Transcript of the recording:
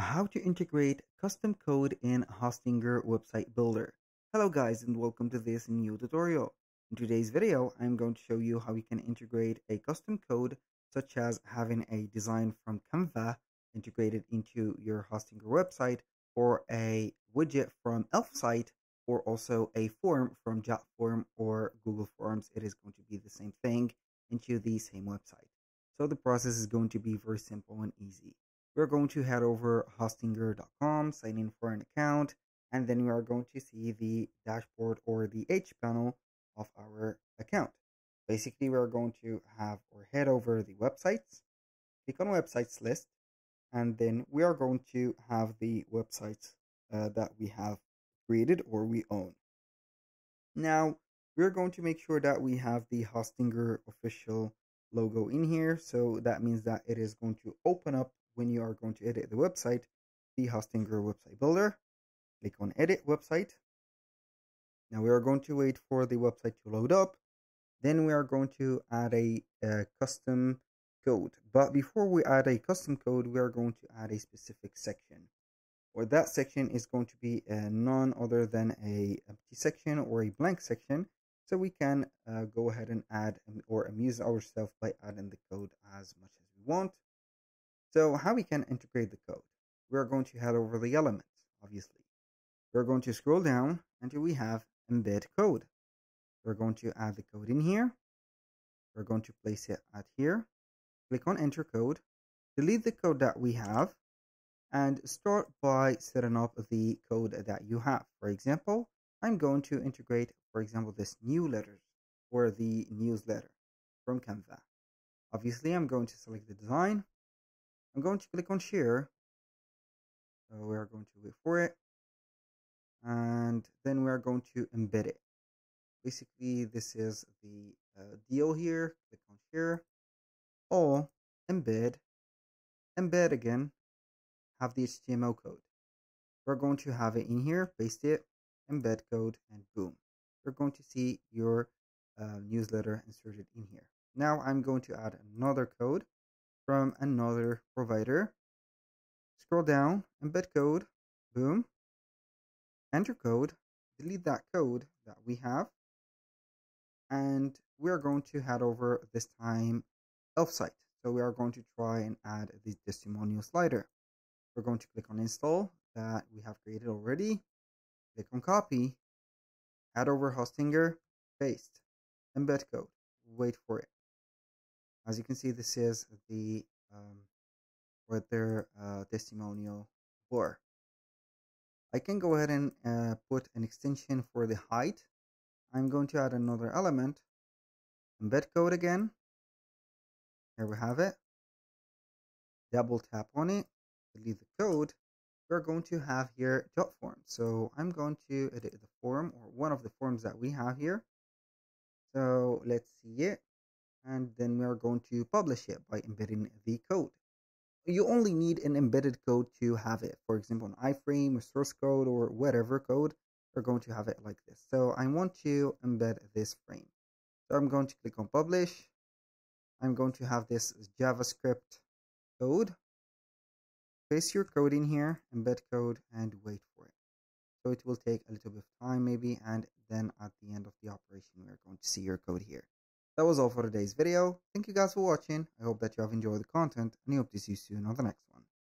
How to integrate custom code in Hostinger website builder. Hello guys and welcome to this new tutorial. In today's video, I'm going to show you how you can integrate a custom code such as having a design from Canva integrated into your Hostinger website or a widget from Elfsight or also a form from JotForm or Google Forms. It is going to be the same thing into the same website. So the process is going to be very simple and easy we're going to head over hostinger.com, sign in for an account, and then we are going to see the dashboard or the H panel of our account. Basically, we're going to have or head over the websites, click on websites list, and then we are going to have the websites uh, that we have created or we own. Now, we're going to make sure that we have the Hostinger official logo in here. So that means that it is going to open up when you are going to edit the website, the Hostinger website builder. Click on edit website. Now we are going to wait for the website to load up. Then we are going to add a, a custom code. But before we add a custom code, we are going to add a specific section. Or that section is going to be none other than a empty section or a blank section. So we can uh, go ahead and add or amuse ourselves by adding the code as much as we want. So how we can integrate the code? We're going to head over the elements, obviously. We're going to scroll down until we have embed code. We're going to add the code in here. We're going to place it at here. Click on enter code. Delete the code that we have and start by setting up the code that you have. For example, I'm going to integrate, for example, this new letters or the newsletter from Canva. Obviously, I'm going to select the design. I'm going to click on share. So we are going to wait for it. And then we are going to embed it. Basically, this is the uh, deal here. Click on share. All embed. Embed again. Have the HTML code. We're going to have it in here. Paste it. Embed code. And boom. You're going to see your uh, newsletter inserted in here. Now I'm going to add another code from another provider. Scroll down, embed code, boom, enter code, delete that code that we have, and we are going to head over this time Elfsight. So we are going to try and add the testimonial slider. We're going to click on install that we have created already. Click on copy, add over Hostinger, paste, embed code, wait for it. As you can see, this is the um, what their uh, testimonial for. I can go ahead and uh, put an extension for the height. I'm going to add another element, embed code again. Here we have it. Double tap on it, delete the code. We're going to have here JotForm. So I'm going to edit the form or one of the forms that we have here. So let's see it and then we are going to publish it by embedding the code. You only need an embedded code to have it. For example, an iframe, a source code, or whatever code, we're going to have it like this. So I want to embed this frame. So I'm going to click on publish. I'm going to have this JavaScript code. Paste your code in here, embed code, and wait for it. So it will take a little bit of time maybe, and then at the end of the operation, we're going to see your code here. That was all for today's video. Thank you guys for watching. I hope that you have enjoyed the content and I hope to see you soon on the next one.